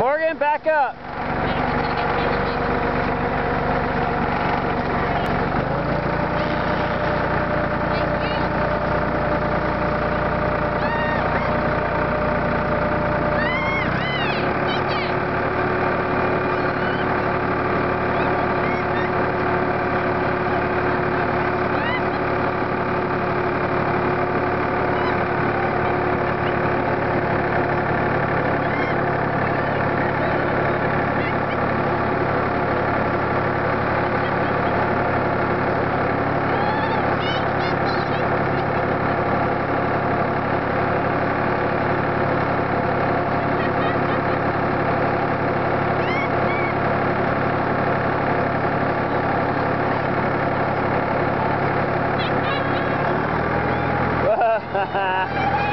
Morgan, back up. ha ha ha